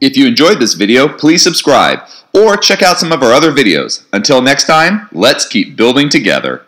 If you enjoyed this video, please subscribe or check out some of our other videos. Until next time, let's keep building together.